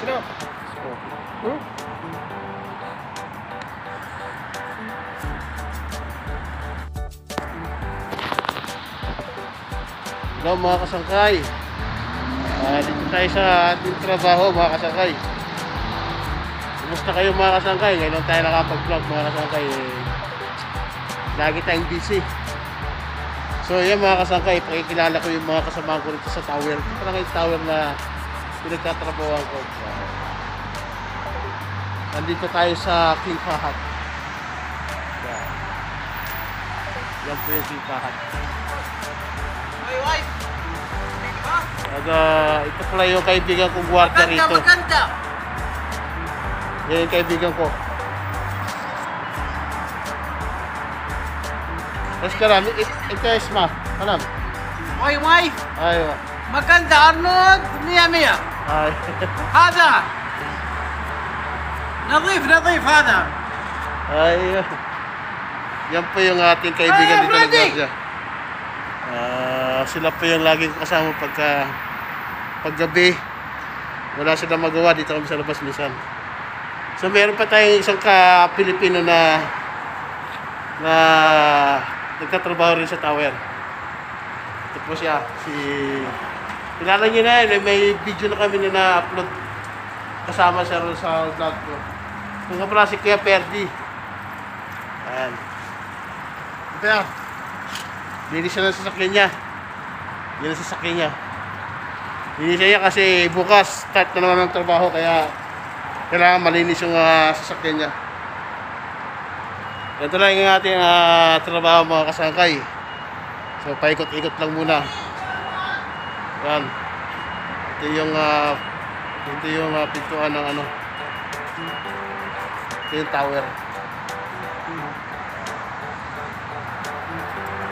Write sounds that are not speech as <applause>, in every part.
Sino? Hmm? Hello mga kasangkay. Ah, dito tayo sa ating trabaho mga kasangkay. Kumusta kayo mga kasangkay? Ngayon tayo nakapag-vlog mga kasangkay. Eh, lagi tayong busy. So yan mga kasangkay, pakikilala ko yung mga kasama ko rito sa tower. Ito lang yung tower na pinagtatrabahoan ko. Nandito tayo sa King Fahad. Yan. Yan po yung King Fahad. Ay, wife! At ah, ito pala yung kaibigan kong Maganda, rito. maganda! Yan yung kaibigan ko. Tapos karam, ito is ma. Karam. Ay, wife! Aywa. maganda Arnold! مية مية Ay. هذا نظيف نظيف هذا Ay. Yan po yung ating kaibigan Ay, dito ng Freddy! gwardiya. Ah, sila po yung laging kasama pagka paggabi. Wala silang magawa dito kami sa labas minsan. So meron pa tayong isang ka-Pilipino na na nagtatrabaho rin sa tower. Ito po siya, si Kilala niyo na yun, may video na kami na na-upload kasama siya rin sa vlog ko. Nga pala si Kuya Perdi. Ayan. Ito yan. Linis siya ng sasakyan niya. Yan ang sasakyan niya. Linis niya kasi bukas start na naman ng trabaho kaya kailangan malinis yung ah, sasakyan niya. Ito lang yung ating ah, trabaho mga kasangkay. So paikot-ikot lang muna. Yan. Ito yung ah, ito yung ah, pintuan ng ano. Ito yung tower.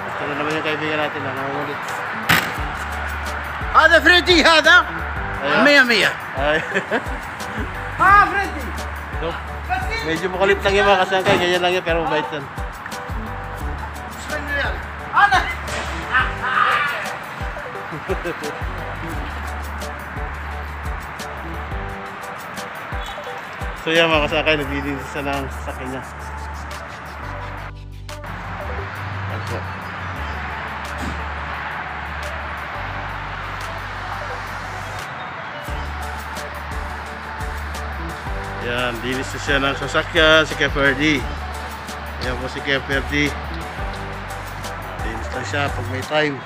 Ito na naman yung kaibigan natin na nangungulit. هذا فريدي هذا Ayan. مية مية Ay. ها فريدي so, Medyo makulit lang yung mga kasangkay, ah. ganyan lang yun, pero mabait yan. Ana! <laughs> so yan mga kasakay, nagbili sa ng sakay niya. Thank you. Ayan, linis na siya ng sasakyan, si Keferdi. Ayan po si Keferdi. Linis lang siya pag may time.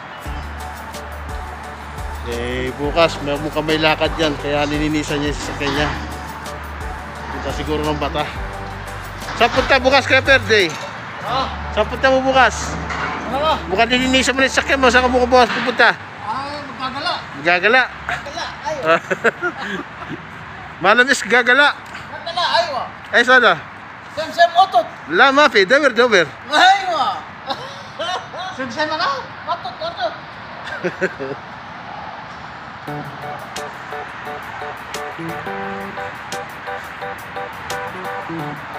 Eh, bukas, may mukhang may lakad yan, kaya lininisan niya sa kanya. Punta siguro ng bata. Saan punta bukas, Keferdi? Ha? Oh. Saan punta mo bukas? Ano? Bukan lininisan mo na sa kanya mo, saan ka bukas pupunta? Ah, magagala. Magagala? Magagala, ayun. Ah. <laughs> Malam is gagala. مقابلة أيوة Ay sana. سمسم قطط La mafi. Dawer, dawer. أيوة سمسم أنا قطط قطط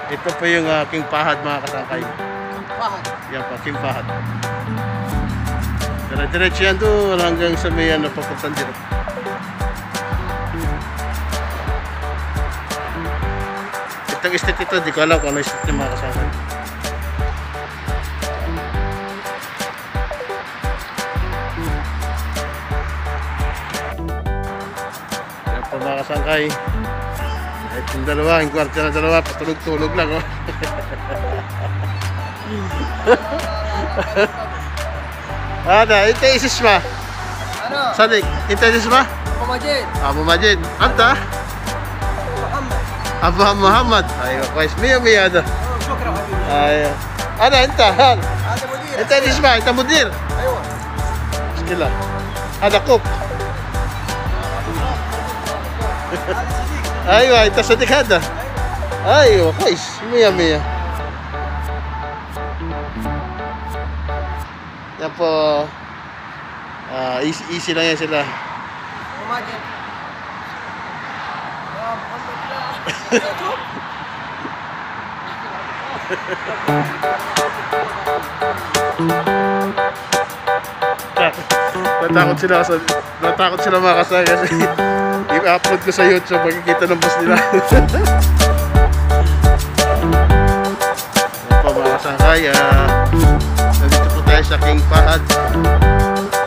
Ito po yung aking pahad mga kasangkay. فهد Yan po, aking pahad. Dire-diretso yan doon hanggang sa may ano, papuntang direct. Tag-state ito, di ko alam kung ano yung state ng mga kasama. Ayan po mga kasangkay. Ayan yung dalawa, yung kwarta na dalawa, patulog-tulog lang oh. Ano, ito isis ba? Ano? Sadik, ito isis ba? Bumajin. Ah, bumajin. Anta? Anta? أبو محمد. أيوه كويس. 100 100 هذا. شكرا أيوه. أنا أنت هذا. مدير أنت اللي شبع أنت مدير. أيوه مشكلة. هذا كوك <laughs> أيوه أنت صديق هذا. أيوه كويس. 100 100 يا po, آه إيش إيش لا يا سلام <laughs> Natakot sila kasi natakot sila mga kasay kasi <laughs> i-upload ko sa YouTube makikita ng boss nila. Yan po mga kasangkay, ah, nandito po tayo sa King Fahad.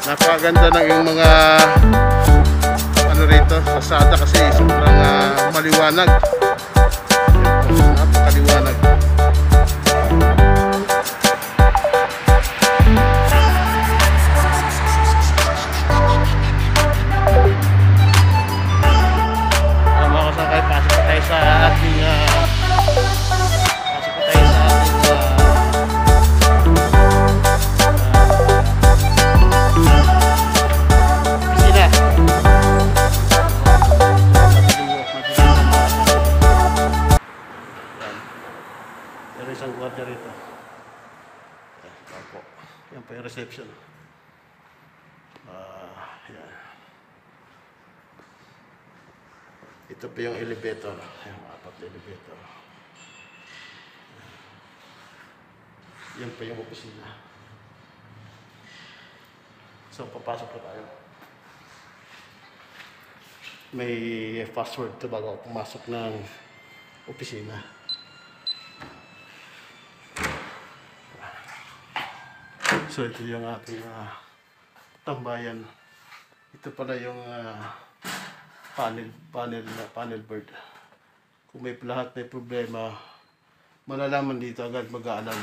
Napakaganda ng yung mga ano rito, kasada kasi sobrang ah, maliwanag. Napakaliwanag. Yan po yung reception. Ah, yan. Ito pa yung elevator. Yung apat na elevator. Yan pa yung opisina. So, papasok po tayo. May password to bago pumasok ng opisina. So, ito yung ating ah, tambayan. Ito pala yung ah, panel panel na panel board. Kung may lahat may problema, malalaman dito agad mag-aalam.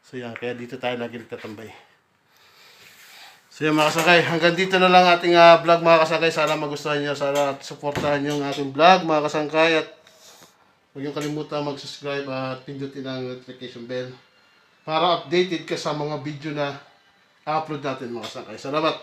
So yan, kaya dito tayo lagi nagtatambay. So yan mga kasakay, hanggang dito na lang ating ah, vlog mga kasakay. Sana magustuhan nyo, sana supportahan nyo ang ating vlog mga kasangkay. At huwag nyo kalimutan mag-subscribe at pindutin ang notification bell para updated ka sa mga video na upload natin mga sakay. Salamat!